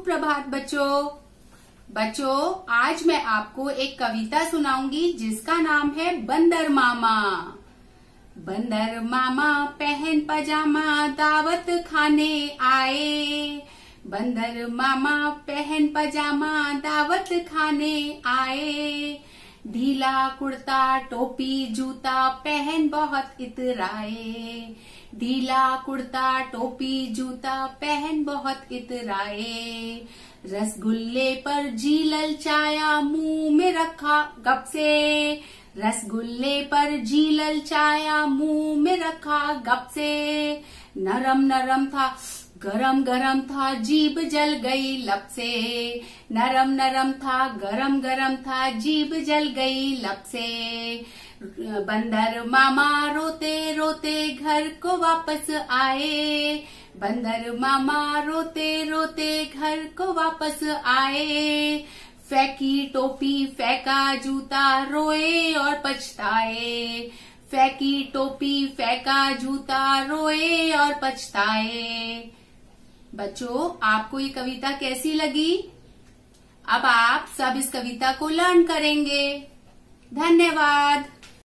सुप्रभात बच्चों। बच्चों, आज मैं आपको एक कविता सुनाऊँगी जिसका नाम है बंदर मामा। बंदर मामा पहन पजामा दावत खाने आए। बंदर मामा पहन पजामा दावत खाने आए। ढीला कुर्ता, टोपी, जूता, पहन बहुत इतराए। ढीला कुर्ता, टोपी, जूता, पहन बहुत इतराए। रसगुल्ले पर जी ललचाया मुँह में रखा गप से। रसगुल्ले पर जी ललचाया मुँह में रखा गप से। नरम नरम था गरम गरम था, जीभ जल गई लब से नरम नरम था, गरम गरम था, जीभ जल गई लब से बंदर मामा रोते रोते घर को वापस आए। बंदर मामा रोते रोते घर को वापस आए। फेंकी टोपी, फेंका जूता, रोए और पछताए। फेंकी टोपी, फेंका जूता, रोए और पछताए। बच्चों, आपको ये कविता कैसी लगी? अब आप सब इस कविता को लर्न करेंगे। धन्यवाद।